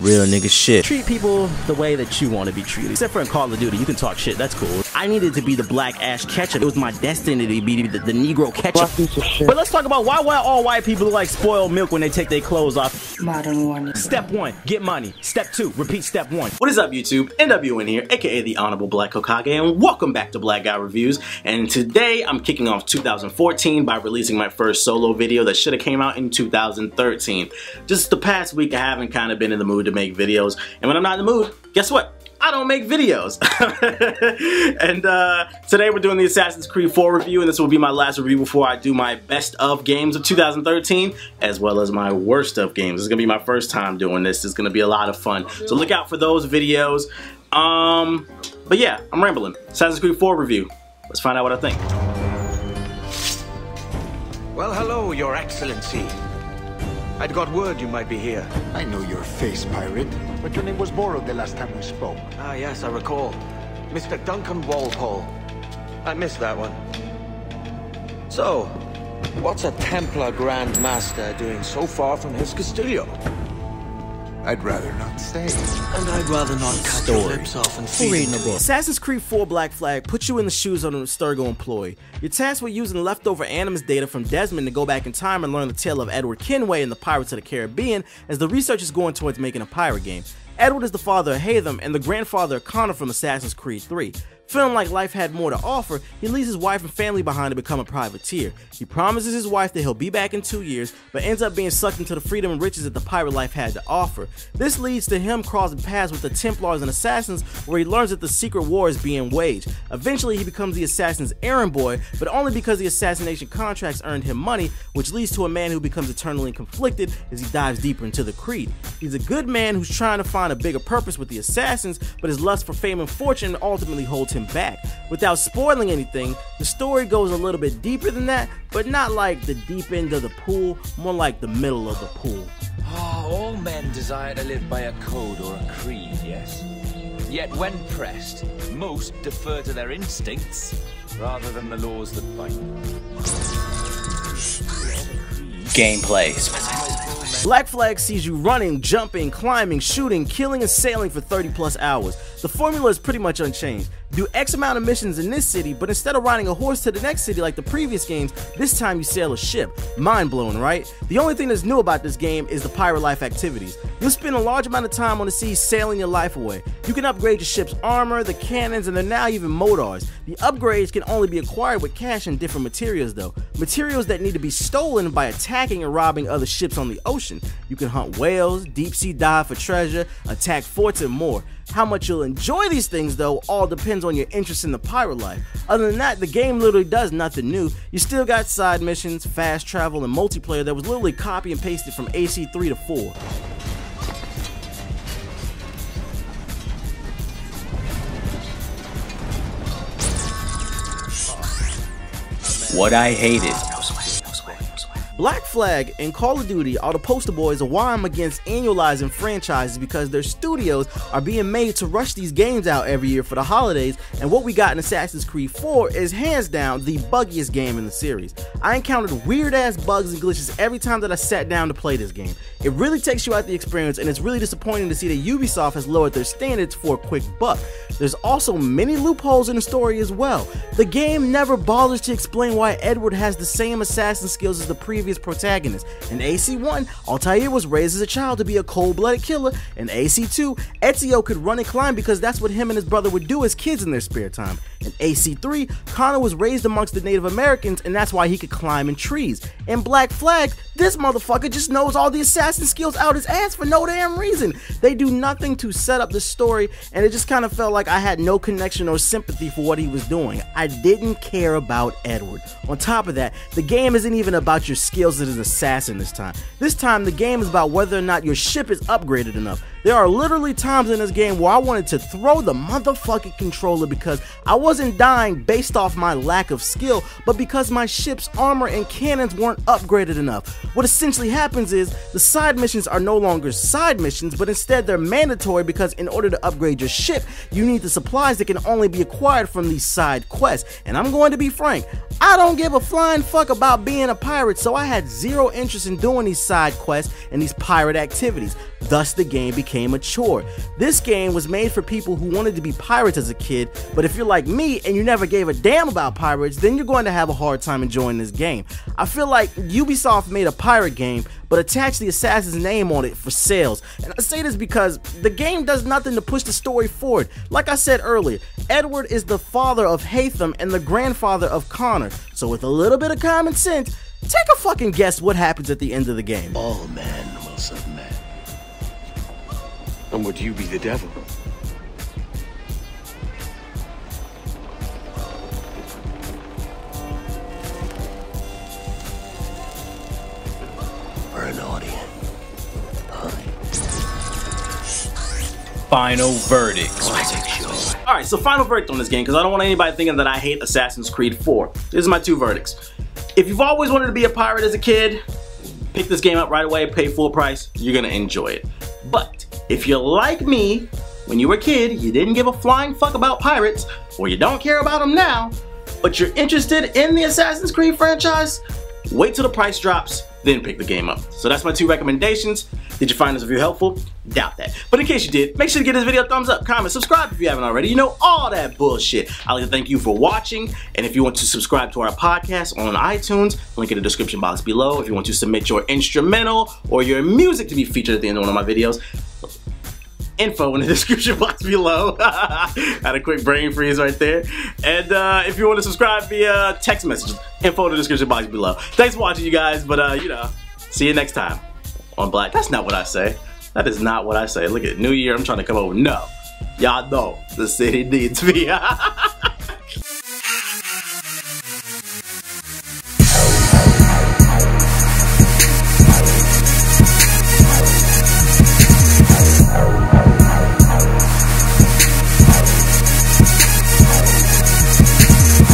Real nigga shit. Treat people the way that you want to be treated. Except for in Call of Duty, you can talk shit. That's cool. I needed to be the black Ash Ketchum. It was my destiny to be the, the Negro Ketchum. But let's talk about why why all white people look like spoiled milk when they take their clothes off. Modern warning. Step one, get money. Step two, repeat step one. What is up YouTube? MWN here, aka the Honorable Black Hokage, and welcome back to Black Guy Reviews. And today I'm kicking off 2014 by releasing my first solo video that should have came out in 2013. Just the past week I haven't kind of been in the mood to make videos, and when I'm not in the mood, guess what? I don't make videos. and uh, today we're doing the Assassin's Creed 4 review, and this will be my last review before I do my best of games of 2013, as well as my worst of games. Is gonna be my first time doing this. It's gonna be a lot of fun. So look out for those videos. Um, but yeah, I'm rambling. Assassin's Creed 4 review. Let's find out what I think. Well, hello, Your Excellency. I'd got word you might be here. I know your face, pirate, but your name was borrowed the last time we spoke. Ah, yes, I recall. Mr. Duncan Walpole. I missed that one. So, what's a Templar Grand Master doing so far from his Castillo? I'd rather not say. And I'd rather not cut your lips off and feed reading it the to book? Assassin's Creed 4 Black Flag puts you in the shoes of an Abstergo employee. You're tasked with using leftover Animus data from Desmond to go back in time and learn the tale of Edward Kenway and the Pirates of the Caribbean as the research is going towards making a pirate game. Edward is the father of Haytham and the grandfather of Connor from Assassin's Creed 3. Feeling like life had more to offer, he leaves his wife and family behind to become a privateer. He promises his wife that he'll be back in two years, but ends up being sucked into the freedom and riches that the pirate life had to offer. This leads to him crossing paths with the Templars and Assassins, where he learns that the secret war is being waged. Eventually, he becomes the Assassin's errand boy, but only because the assassination contracts earned him money, which leads to a man who becomes eternally conflicted as he dives deeper into the creed. He's a good man who's trying to find a bigger purpose with the Assassins, but his lust for fame and fortune ultimately holds him back. Without spoiling anything, the story goes a little bit deeper than that, but not like the deep end of the pool, more like the middle of the pool. Ah, all men desire to live by a code or a creed, yes. Yet when pressed, most defer to their instincts rather than the laws that bind them. Gameplay. Black Flag sees you running, jumping, climbing, shooting, killing, and sailing for 30 plus hours. The formula is pretty much unchanged. Do X amount of missions in this city, but instead of riding a horse to the next city like the previous games, this time you sail a ship. Mind blowing, right? The only thing that's new about this game is the pirate life activities. You'll spend a large amount of time on the sea sailing your life away. You can upgrade your ship's armor, the cannons, and they're now even mortars. The upgrades can only be acquired with cash and different materials though. Materials that need to be stolen by attacking and robbing other ships on the ocean. You can hunt whales, deep sea dive for treasure, attack forts, and more. How much you'll enjoy these things though all depends on your interest in the pirate life. Other than that, the game literally does nothing new. You still got side missions, fast travel, and multiplayer that was literally copy and pasted from AC3 to 4. What I hated. Black Flag and Call of Duty are the poster boys of why I'm against annualizing franchises because their studios are being made to rush these games out every year for the holidays, and what we got in Assassin's Creed 4 is hands down the buggiest game in the series. I encountered weird ass bugs and glitches every time that I sat down to play this game. It really takes you out the experience, and it's really disappointing to see that Ubisoft has lowered their standards for a quick buck. There's also many loopholes in the story as well. The game never bothers to explain why Edward has the same assassin skills as the previous protagonist. In AC1, Altair was raised as a child to be a cold-blooded killer. In AC2, Ezio could run and climb because that's what him and his brother would do as kids in their spare time. In AC3, Connor was raised amongst the Native Americans and that's why he could climb in trees. In Black Flag, this motherfucker just knows all the assassin skills out his ass for no damn reason. They do nothing to set up the story and it just kind of felt like I had no connection or sympathy for what he was doing. I didn't care about Edward. On top of that, the game isn't even about your skills as an assassin this time. This time, the game is about whether or not your ship is upgraded enough. There are literally times in this game where I wanted to throw the motherfucking controller because I wasn't dying based off my lack of skill, but because my ship's armor and cannons weren't upgraded enough. What essentially happens is the side missions are no longer side missions, but instead they're mandatory because in order to upgrade your ship, you need the supplies that can only be acquired from these side quests. And I'm going to be frank, I don't give a flying fuck about being a pirate, so I had zero interest in doing these side quests and these pirate activities. Thus, the game became a chore. This game was made for people who wanted to be pirates as a kid, but if you're like me and you never gave a damn about pirates, then you're going to have a hard time enjoying this game. I feel like Ubisoft made a pirate game, but attached the assassin's name on it for sales. And I say this because the game does nothing to push the story forward. Like I said earlier, Edward is the father of Haytham and the grandfather of Connor. So with a little bit of common sense, take a fucking guess what happens at the end of the game. All men will submit. And would you be the devil? Final verdicts. Alright, so final verdict on this game, because I don't want anybody thinking that I hate Assassin's Creed 4. These are my two verdicts. If you've always wanted to be a pirate as a kid, pick this game up right away, pay full price, you're gonna enjoy it. But if you're like me, when you were a kid, you didn't give a flying fuck about pirates, or you don't care about them now, but you're interested in the Assassin's Creed franchise, wait till the price drops, then pick the game up. So that's my two recommendations. Did you find this review helpful? Doubt that. But in case you did, make sure to give this video a thumbs up, comment, subscribe if you haven't already. You know all that bullshit. I'd like to thank you for watching. And if you want to subscribe to our podcast on iTunes, link in the description box below. If you want to submit your instrumental or your music to be featured at the end of one of my videos, info in the description box below. Had a quick brain freeze right there. And uh, if you want to subscribe via text message, info in the description box below. Thanks for watching, you guys. But uh, you know, see you next time on Black. That's not what I say. That is not what I say. Look at New Year. I'm trying to come over. No, y'all know the city needs me.